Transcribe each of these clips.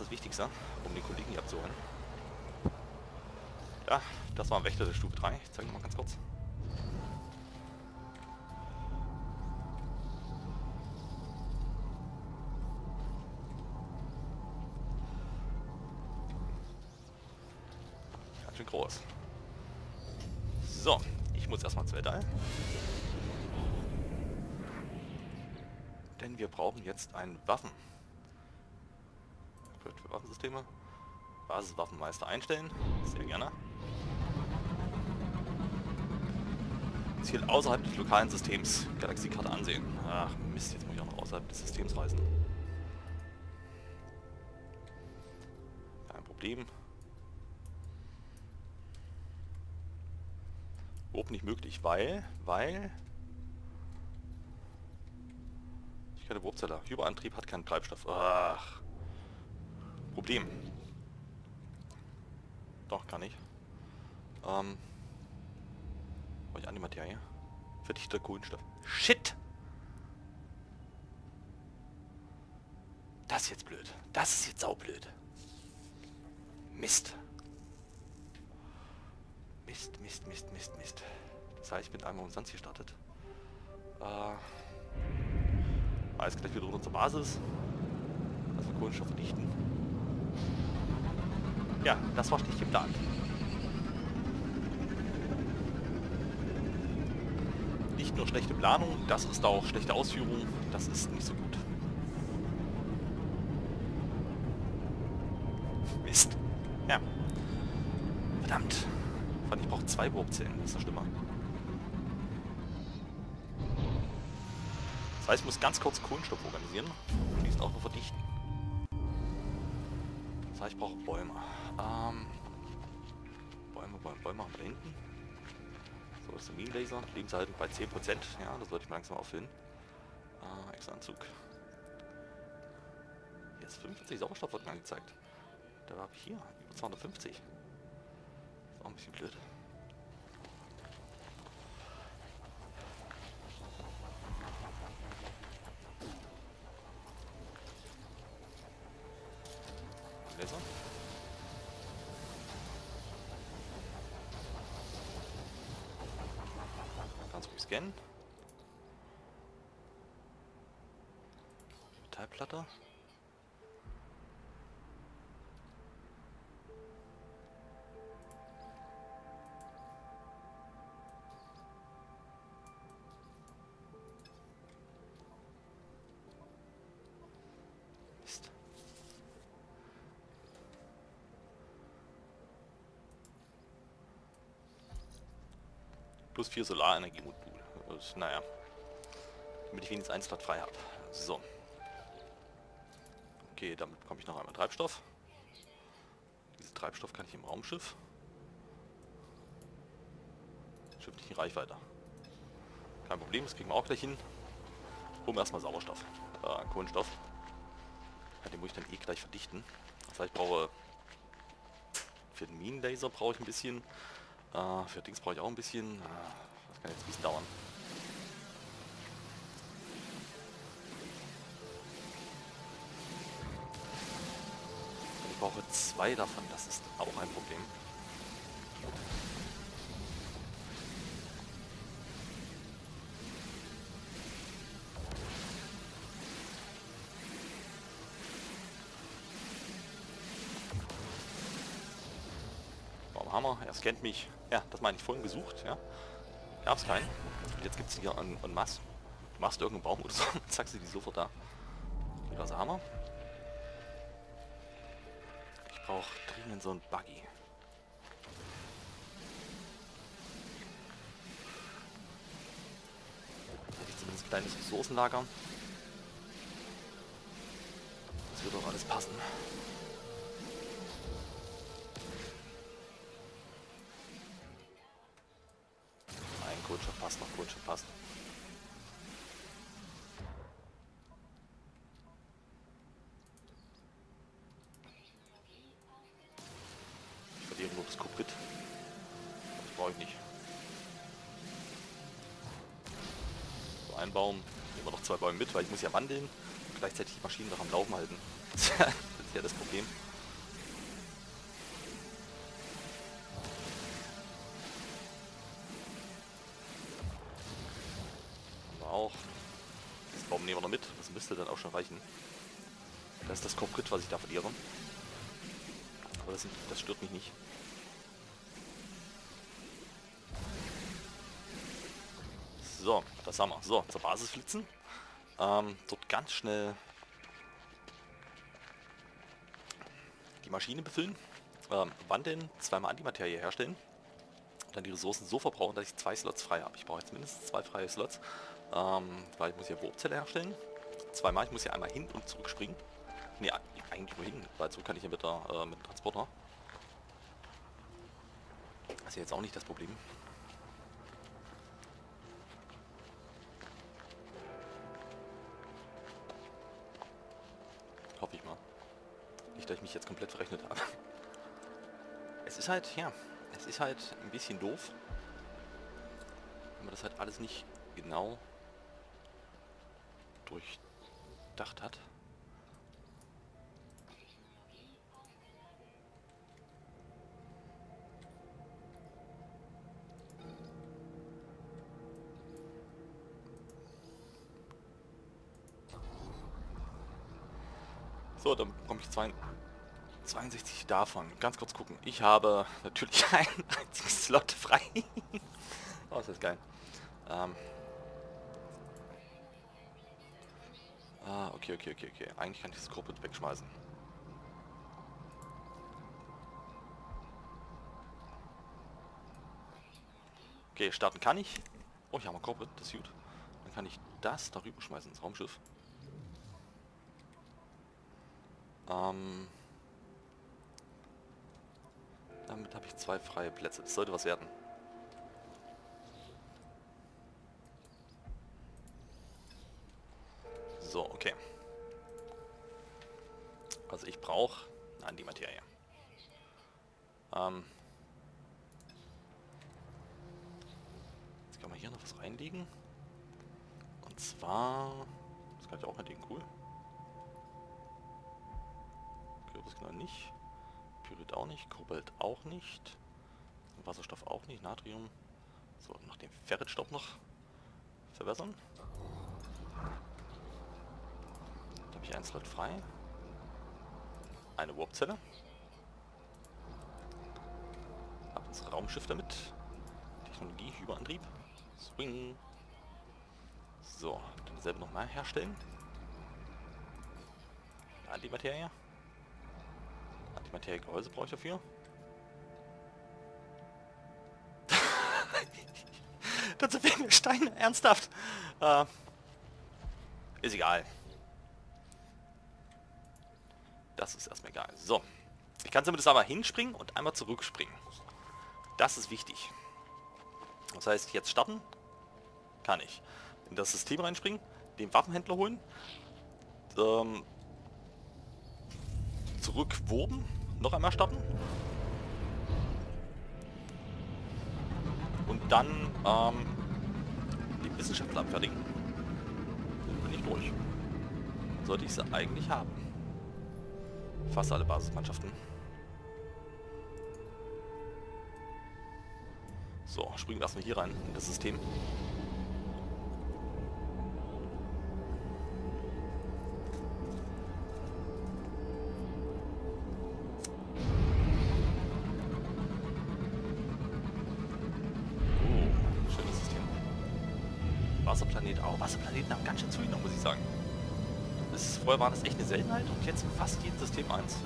das Wichtigste, um den Kollegen hier abzuholen. Ja, das war ein Wächter der Stufe 3. Ich zeige mal ganz kurz. Ganz schön groß. So, ich muss erstmal ins Weltall. Denn wir brauchen jetzt ein Waffen. Waffensysteme. Basiswaffenmeister einstellen. Sehr gerne. Ziel außerhalb des lokalen Systems. Galaxiekarte ansehen. Ach Mist, jetzt muss ich auch noch außerhalb des Systems reisen. Kein Problem. Überhaupt nicht möglich, weil, weil... Ich keine Wurzelder. Hyperantrieb hat keinen Treibstoff. Ach. Problem. Doch, kann ich. Ähm. Brauche ich Antimaterie? Verdichter Kohlenstoff. Shit! Das ist jetzt blöd. Das ist jetzt saublöd. Mist. Mist, Mist, Mist, Mist, Mist. Das heißt, ich bin einmal umsonst gestartet. Äh, alles gleich wieder runter zur Basis. Also Kohlenstoff verdichten. Ja, das war schlicht geplant. Nicht nur schlechte Planung, das ist auch schlechte Ausführung. Das ist nicht so gut. Mist. Ja. Verdammt. Fand ich brauche zwei Wurmzellen. Das ist noch schlimmer. Das heißt, ich muss ganz kurz Kohlenstoff organisieren. Schließlich auch noch verdichten. Heißt, ich brauche Bäume. Ähm, Bäume, Bäume, Bäume haben wir hinten. So, das ist der Minenlaser. Lebenserhaltung bei 10%. Ja, das sollte ich mal langsam auffüllen. Äh, extra Anzug. Ist 45 Sauerstoff wird mir angezeigt. Da habe ich hier über 250. Ist auch ein bisschen blöd. Scannen. Metallplatte. Plus 4 Solarenergiemodul. Und, naja. Damit ich wenigstens ein Slot frei habe. So. Okay, damit bekomme ich noch einmal Treibstoff. Diesen Treibstoff kann ich im Raumschiff. Schiff nicht in Reichweite. Kein Problem, das kriegen wir auch gleich hin. Holen wir erstmal Sauerstoff. Äh, Kohlenstoff. Ja, den muss ich dann eh gleich verdichten. Das heißt, ich brauche für den Minenlaser brauche ich ein bisschen. Äh, für Dings brauche ich auch ein bisschen. Äh, das kann jetzt ein bisschen dauern. Brauche zwei davon, das ist auch ein Problem. Warum Hammer? Er scannt mich. Ja, das meine ich vorhin gesucht, ja. Gab's keinen. Und jetzt gibt's hier en, en masse. Du machst irgendeinen Baum oder so, zack, sind die sofort da. Das Hammer. Brauche dringend so ein Buggy. Hätte ich zumindest ein kleines Ressourcenlager. Das wird doch alles passen. Nein, Kohlenstoff passt noch, Kohlenstoff passt. So, ein Baum. Wir noch zwei Bäume mit, weil ich muss ja wandeln und gleichzeitig die Maschinen noch am Laufen halten. das ist ja das Problem. Aber auch. Das Baum nehmen wir noch mit. Das müsste dann auch schon reichen. Das ist das Kokrit, was ich da verliere. Aber das, das stört mich nicht. So, das haben wir. So, zur Basis flitzen. Ähm, dort ganz schnell die Maschine befüllen, ähm, wandeln, zweimal Antimaterie herstellen, dann die Ressourcen so verbrauchen, dass ich zwei Slots frei habe. Ich brauche jetzt mindestens zwei freie Slots, ähm, weil ich muss hier Wurmzelle herstellen. Zweimal, ich muss hier einmal hin und zurück springen. Ne, eigentlich nur hin, weil so kann ich ja mit, der, äh, mit dem Transporter. Das ist jetzt auch nicht das Problem. Dass ich mich jetzt komplett verrechnet habe. Es ist halt, ja, es ist halt ein bisschen doof, wenn man das halt alles nicht genau durchdacht hat. So, dann bekomme ich zwei, 62 davon. Ganz kurz gucken. Ich habe natürlich einen einzigen Slot frei. oh, ist das geil. Ähm. Ah, okay, okay, okay, okay. Eigentlich kann ich das Corporate wegschmeißen. Okay, starten kann ich. Oh, ich habe ein Corporate, das ist gut. Dann kann ich das darüber schmeißen ins Raumschiff. Ähm, damit habe ich zwei freie Plätze. Das sollte was werden. So, okay. Also ich brauche an die Materie. Ähm, jetzt kann man hier noch was reinlegen. Und zwar... Das kann ich auch reinlegen, cool. Kürbisknall nicht. Pyrit auch nicht. Kobalt auch nicht. Wasserstoff auch nicht. Natrium. So, noch den Ferritstoff noch verbessern. Da habe ich einen Slot frei. Eine Warpzelle. Ab ins Raumschiff damit. Technologie, Hyperantrieb. Swing. So, dann dasselbe nochmal herstellen. An die Materie. Materiegehäuse brauche ich dafür. Dazu fehlen mir Steine, ernsthaft. Äh, ist egal. Das ist erstmal egal. So. Ich kann zumindest einmal hinspringen und einmal zurückspringen. Das ist wichtig. Das heißt, jetzt starten kann ich. In das System reinspringen, den Waffenhändler holen, ähm, zurückwurben, noch einmal starten. Und dann ähm, die Wissenschaftler abfertigen. Dann bin ich durch. Sollte ich sie eigentlich haben. Fast alle Basismannschaften. So, springen wir erstmal hier rein in das System. Wasserplanet auch. Wasserplaneten haben ganz schön zugenommen, muss ich sagen. Das vorher war das echt eine Seltenheit und jetzt fast jedes System 1.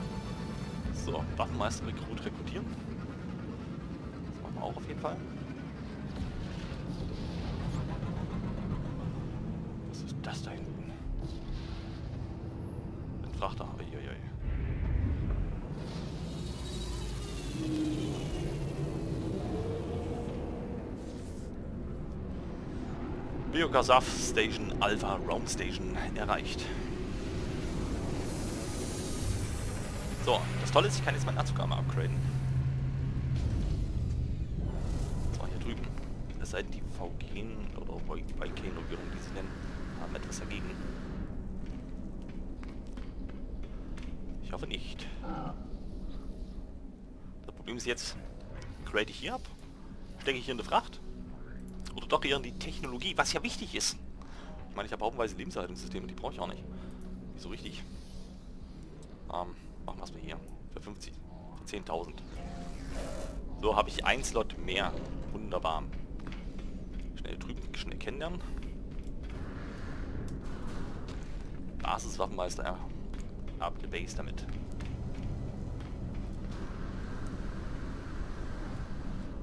So, Waffenmeister Rekrut rekrutieren. Das machen wir auch auf jeden Fall. Biogasaf Station Alpha Round Station erreicht. So, das Tolle ist, ich kann jetzt meinen Anzug einmal upgraden. So, hier drüben. Es sei denn, die VG oder VK-Regierung, die sie nennen, haben etwas dagegen. Ich hoffe nicht. Das Problem ist jetzt, grade ich hier ab? Stecke ich hier in der Fracht? Oder in die Technologie, was ja wichtig ist. Ich meine, ich habe haufenweise Lebenserhaltungssysteme, die brauche ich auch nicht. Nicht so richtig. Ähm, machen wir es mal hier. Für 50. Für 10.000. So, habe ich ein Slot mehr. Wunderbar. Schnell drüben, schnell kennenlernen. Basiswaffenmeister. Ab the Base damit.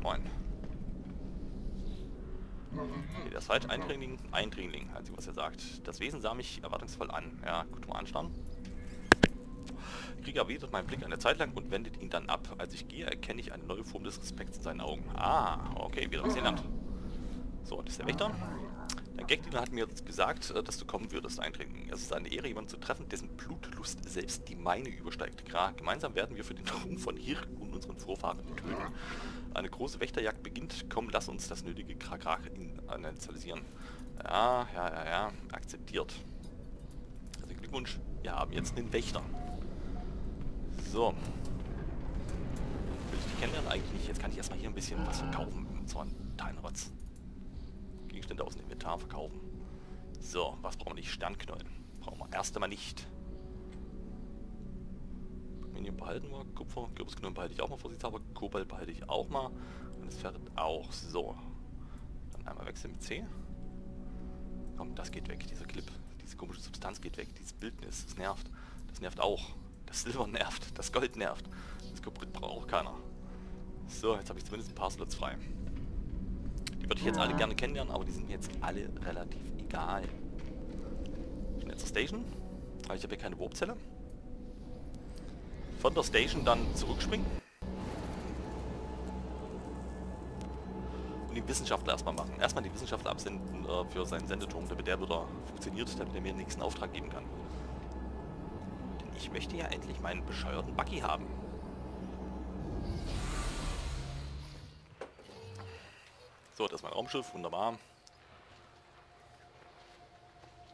Moin. Okay, das falsch. Eindringling, Eindringling, also was er sagt. Das Wesen sah mich erwartungsvoll an. Ja, gut mal anstarren. Krieger erwidert meinen Blick eine Zeit lang und wendet ihn dann ab. Als ich gehe, erkenne ich eine neue Form des Respekts in seinen Augen. Ah, okay, wieder was gelernt. So, das ist der Wächter. Dein Gagdiener hat mir gesagt, äh, dass du kommen würdest, Eindringling. Es ist eine Ehre, jemanden zu treffen, dessen Blutlust selbst die meine übersteigt. Gra gemeinsam werden wir für den Ruhm von Hirk und unseren Vorfahren töten. Eine große Wächterjagd beginnt. Komm, lass uns das nötige Krakrak initialisieren. Ja, ja, ja, ja. Akzeptiert. Also Glückwunsch. Wir haben jetzt einen Wächter. So. Will ich die kennenlernen? Eigentlich nicht. Jetzt kann ich erstmal hier ein bisschen was verkaufen. Und zwar einen Teilenrotz. Gegenstände aus dem Inventar verkaufen. So, was brauchen wir nicht? Sternknollen. Brauchen wir erst einmal nicht. Aluminium behalten wir, Kupfer, Kürbisknochen behalte ich auch mal vorsichtshalber, Kobalt behalte ich auch mal und das Ferret auch. So, einmal wechseln mit C. Komm, das geht weg, dieser Clip, diese komische Substanz geht weg, dieses Bildnis, das nervt. Das nervt auch. Das Silber nervt, das Gold nervt. Das Kuprit braucht keiner. So, jetzt habe ich zumindest ein paar Slots frei. Die würde ich jetzt alle gerne kennenlernen, aber die sind mir jetzt alle relativ egal. Schnell zur Station. Aber ich habe hier keine Warpzelle. Von der Station dann zurückspringen. Die Wissenschaftler erstmal machen. Erstmal die Wissenschaftler absenden äh, für seinen Sendeturm, damit der wieder funktioniert, damit er mir den nächsten Auftrag geben kann. Denn ich möchte ja endlich meinen bescheuerten Buggy haben. So, das ist mein Raumschiff, wunderbar.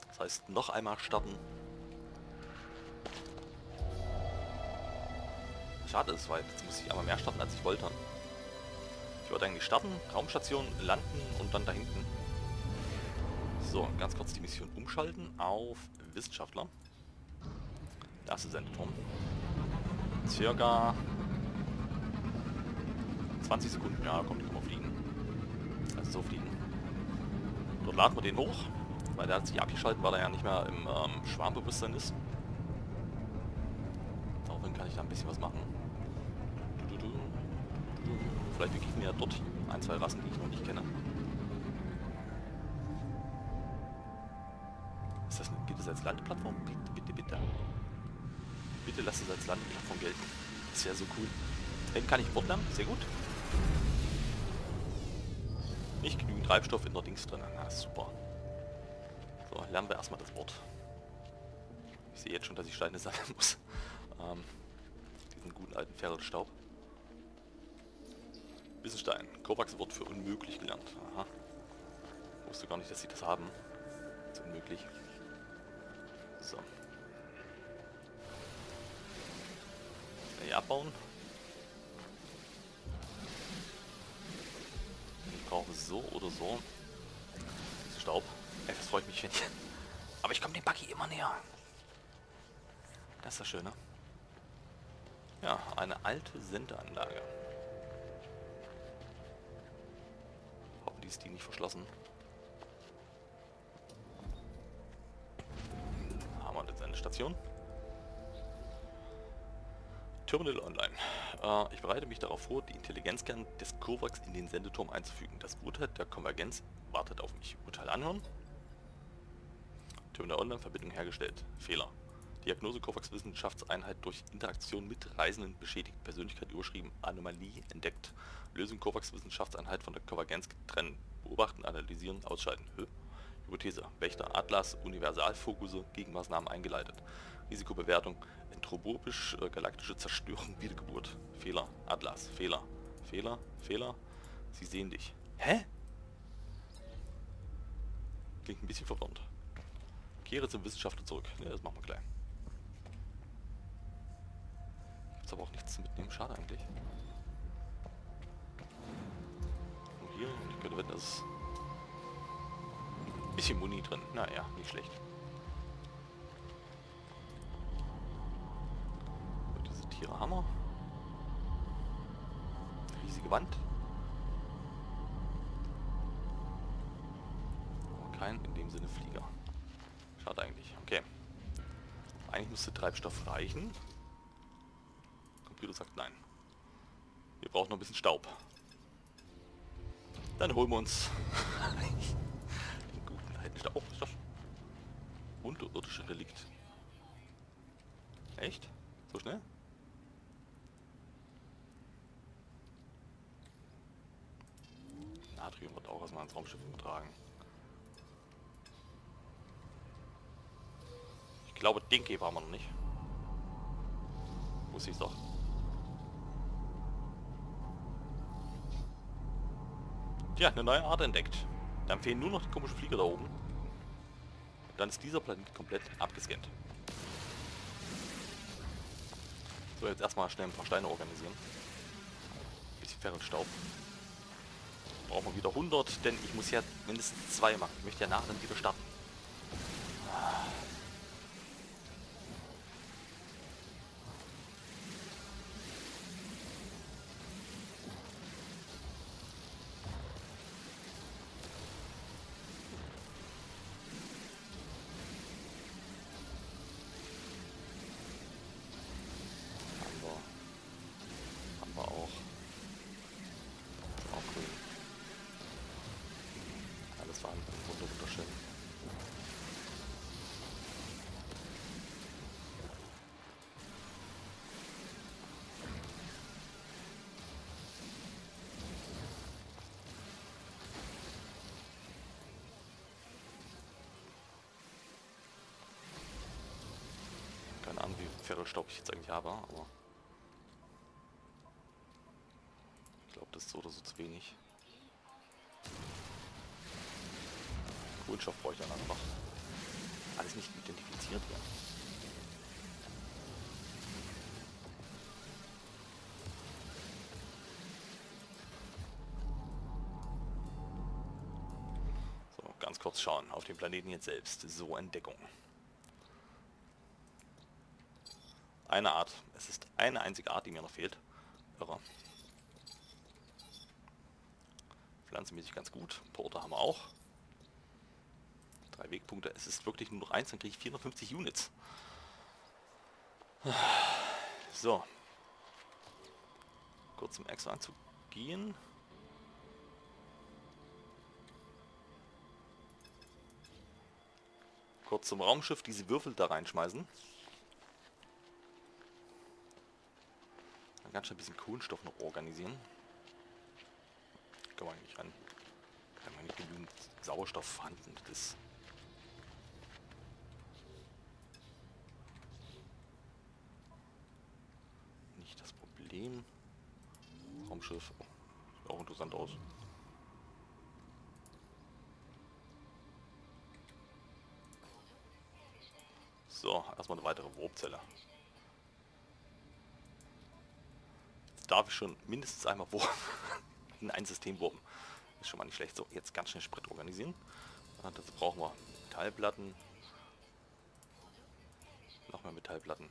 Das heißt, noch einmal starten. Schade ist, weil jetzt muss ich aber mehr starten, als ich wollte. Ich wollte eigentlich starten, Raumstation, landen und dann da hinten. So, ganz kurz die Mission umschalten auf Wissenschaftler. Erste Sendeturm. Circa 20 Sekunden, ja, kommt, können wir fliegen. Also so fliegen. Dort laden wir den hoch, weil der hat sich abgeschaltet, weil er ja nicht mehr im ähm, Schwarmbewusstsein ist. Daraufhin kann ich da ein bisschen was machen. Vielleicht begegnen ja dort ein, zwei Rassen, die ich noch nicht kenne. Ist das, geht das als Landeplattform? Bitte, bitte, bitte. Bitte lass es als Landeplattform gelten. Das ja so cool. Dann kann ich lernen, sehr gut. Nicht genügend Treibstoff in der Dings drin. Na, super. So, lernen wir erstmal das Wort. Ich sehe jetzt schon, dass ich Steine sammeln muss. Ähm, diesen guten alten Pferdestaub. Wissenstein. Kovacs wird für unmöglich gelernt. Aha. Wusste gar nicht, dass sie das haben. Das ist unmöglich. So. Schnell abbauen. Ich brauche so oder so Staub. Ey, das freut mich, wenn ich... Aber ich komme dem Buggy immer näher. Das ist das Schöne. Ja, eine alte Sendeanlage. Ist die nicht verschlossen. Haben wir jetzt eine Station. Terminal Online. Äh, ich bereite mich darauf vor, die Intelligenzkern des Kovacs in den Sendeturm einzufügen. Das Urteil der Konvergenz wartet auf mich. Urteil anhören. Terminal Online Verbindung hergestellt. Fehler. Diagnose Kovacs Wissenschaftseinheit durch Interaktion mit Reisenden beschädigt. Persönlichkeit überschrieben. Anomalie entdeckt. Lösung Kovacs Wissenschaftseinheit von der Konvergenz trennen. Beobachten, analysieren, ausschalten. Hö? Hypothese. Wächter Atlas Universalfokusse Gegenmaßnahmen eingeleitet. Risikobewertung. Entropopisch äh, galaktische Zerstörung Wiedergeburt. Fehler. Atlas. Fehler. Fehler. Fehler. Sie sehen dich. Hä? Klingt ein bisschen verwirrend. Kehre zum Wissenschaftler zurück. Ja, das machen wir gleich. Gibt's aber auch nichts zu mitnehmen. Schade eigentlich. Nur hier. Ich könnte wetten, es ein bisschen Muni drin. Naja, nicht schlecht. Und diese Tiere wir. Riesige Wand. Aber kein in dem Sinne Flieger. Schade eigentlich. Okay. Eigentlich müsste Treibstoff reichen. Computer sagt nein. Wir brauchen noch ein bisschen Staub. Dann holen wir uns den guten alten Staub. Oh, unterirdische Relikt. Echt? So schnell? Natrium wird auch erstmal ins Raumschiff übertragen. Ich glaube, den Geber haben noch nicht. Wusste ich doch. Tja, eine neue Art entdeckt. Dann fehlen nur noch die komischen Flieger da oben. Dann ist dieser Planet komplett abgescannt. So, jetzt erstmal schnell ein paar Steine organisieren. Bisschen Ferrelstaub. Brauchen wir wieder 100, denn ich muss ja mindestens zwei machen. Ich möchte ja nachher dann wieder starten. Haben wir. Haben wir auch. Ist auch cool. Alles vorhanden. Wunder, wunderschön. Keine Ahnung, wie viel Ferrostaub ich jetzt eigentlich habe, aber ich glaube, das ist so oder so zu wenig. Kohlenstoff brauche ich dann einfach. Alles nicht identifiziert werden. So, ganz kurz schauen auf den Planeten jetzt selbst. So, Entdeckung. Eine Art. Es ist eine einzige Art, die mir noch fehlt. Irre. Pflanzenmäßig ganz gut. Porter haben wir auch. Drei Wegpunkte. Es ist wirklich nur noch eins, dann kriege ich 450 Units. So. Kurz zum Exo anzugehen. Kurz zum Raumschiff diese Würfel da reinschmeißen. Ganz schnell ein bisschen Kohlenstoff noch organisieren. Kann man nicht ran. Kann man nicht genügend Sauerstoff vorhanden. Das nicht das Problem. Raumschiff. Oh, sieht auch interessant aus. So, erstmal eine weitere Wurmzelle. Jetzt darf ich schon mindestens einmal wurm in ein System wurmen. Ist schon mal nicht schlecht. So, jetzt ganz schnell Sprit organisieren. Äh, Dazu brauchen wir Metallplatten. Noch mehr Metallplatten.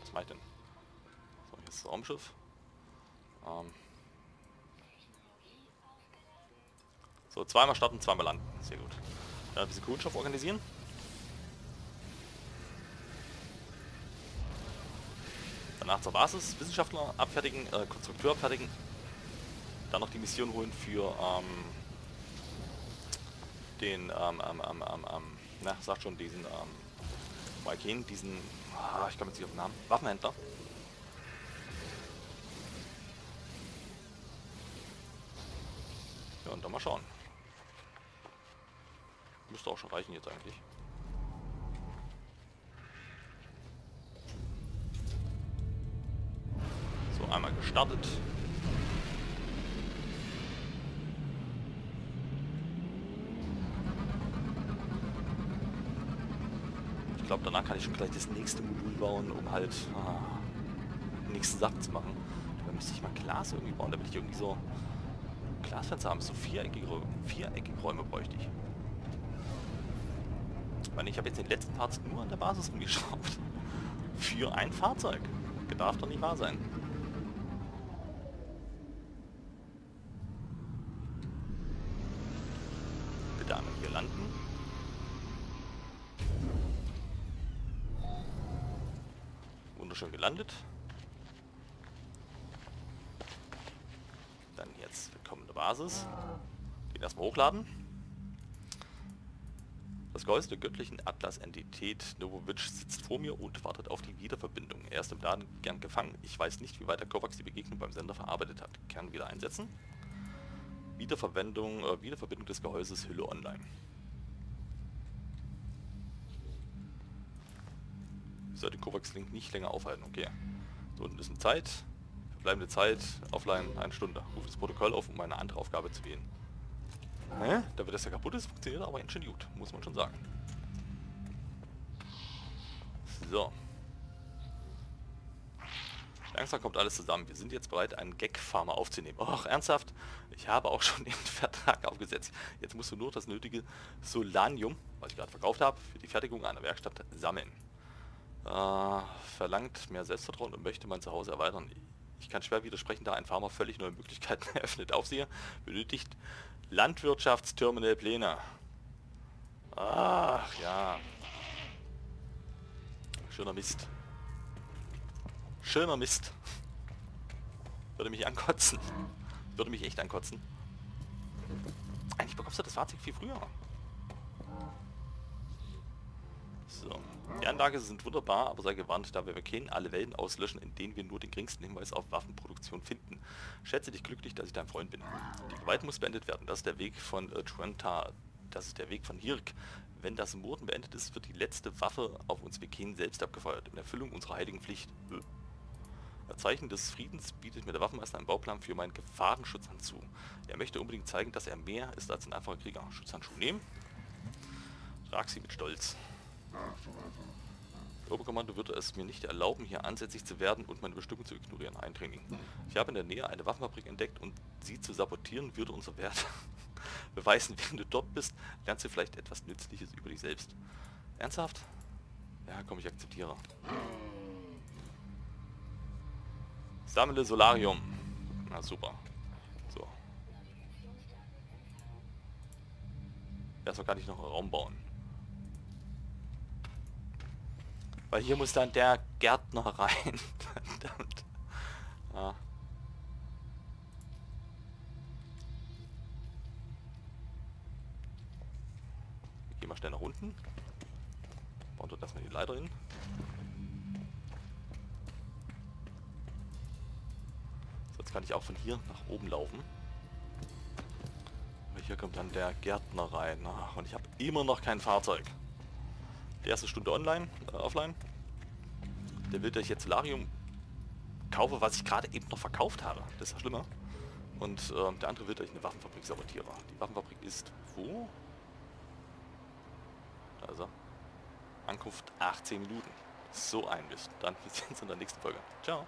Was mache ich denn? So, hier ist das Raumschiff. Zweimal starten, zweimal landen. Sehr gut. Dann ein bisschen Kohlenstoff organisieren. Danach zur Basis, Wissenschaftler abfertigen, äh, Konstrukteur abfertigen. Dann noch die Mission holen für ähm, den, ähm, ähm, ähm, ähm, ähm, na, sagt schon, diesen, ähm, Malkin, diesen, ah, ich komme jetzt nicht auf den Namen, Waffenhändler. Ja, und dann mal schauen. Müsste auch schon reichen jetzt eigentlich. So, einmal gestartet. Ich glaube, danach kann ich schon gleich das nächste Modul bauen, um halt ah, die nächsten Sachen zu machen. Da müsste ich mal Glas irgendwie bauen, damit ich irgendwie so Glasfenster haben. So viereckige, viereckige Räume bräuchte ich. Ich meine, ich habe jetzt den letzten Parts nur an der Basis rumgeschraubt. Für ein Fahrzeug. Darf doch nicht wahr sein. Bitte einmal hier landen. Wunderschön gelandet. Dann jetzt willkommene Basis. Den erstmal hochladen. Das Gehäuse der göttlichen Atlas-Entität Novovich sitzt vor mir und wartet auf die Wiederverbindung. Er ist im Laden gern gefangen. Ich weiß nicht, wie weit der Kovacs die Begegnung beim Sender verarbeitet hat. Kern wieder einsetzen. Wiederverwendung, äh, Wiederverbindung des Gehäuses Hülle online. Ich soll den Kovacs-Link nicht länger aufhalten, okay. So, unten ist eine Zeit. Verbleibende Zeit, offline, eine Stunde. Ruf das Protokoll auf, um eine andere Aufgabe zu wählen. Hä? Da wird das ja kaputt ist, funktioniert aber schon gut, muss man schon sagen. So. Langsam kommt alles zusammen. Wir sind jetzt bereit, einen Gag-Farmer aufzunehmen. Och, ernsthaft? Ich habe auch schon den Vertrag aufgesetzt. Jetzt musst du nur das nötige Solanium, was ich gerade verkauft habe, für die Fertigung einer Werkstatt sammeln. Äh, verlangt mehr Selbstvertrauen und möchte mein Zuhause erweitern. Ich kann schwer widersprechen, da ein Farmer völlig neue Möglichkeiten eröffnet. Aufseher benötigt Landwirtschaftsterminalpläne. Ach ja. Schöner Mist. Schöner Mist. Würde mich ankotzen. Würde mich echt ankotzen. Eigentlich bekommst du das Fahrzeug viel früher. So. Die Anlage sind wunderbar, aber sei gewarnt, da wir kennen alle Wellen auslöschen, in denen wir nur den geringsten Hinweis auf Waffenproduktion finden. Schätze dich glücklich, dass ich dein Freund bin. Die Gewalt muss beendet werden. Das ist der Weg von äh, Trenta. Das ist der Weg von Hirk. Wenn das Morden beendet ist, wird die letzte Waffe auf uns Veken selbst abgefeuert. In Erfüllung unserer heiligen Pflicht. Äh. Zeichen des Friedens bietet mir der Waffenmeister einen Bauplan für meinen Gefahrenschutzhandschuh. Er möchte unbedingt zeigen, dass er mehr ist als ein einfacher Krieger. Schutzhandschuh nehmen. Trag sie mit Stolz. Oberkommando würde es mir nicht erlauben, hier ansässig zu werden und meine Bestimmung zu ignorieren. Ein Training. Ich habe in der Nähe eine Waffenfabrik entdeckt und sie zu sabotieren würde unser Wert beweisen. Wenn du dort bist, lernst du vielleicht etwas Nützliches über dich selbst. Ernsthaft? Ja, komm, ich akzeptiere. Sammle Solarium. Na super. So. Erstmal kann ich noch einen Raum bauen. Weil hier muss dann der Gärtner rein. Ja. Gehen wir schnell nach unten. Bauen dort erstmal die Leiter hin. So, jetzt kann ich auch von hier nach oben laufen. Aber hier kommt dann der Gärtner rein. Ach, und ich habe immer noch kein Fahrzeug erste Stunde online, äh, offline. Der will, dass ich jetzt Solarium kaufe, was ich gerade eben noch verkauft habe. Das ist ja schlimmer. Und äh, der andere will, dass ich eine Waffenfabrik sabotiere. Die Waffenfabrik ist wo? Also, Ankunft 18 Minuten. So ein Mist. Dann sehen uns in der nächsten Folge. Ciao.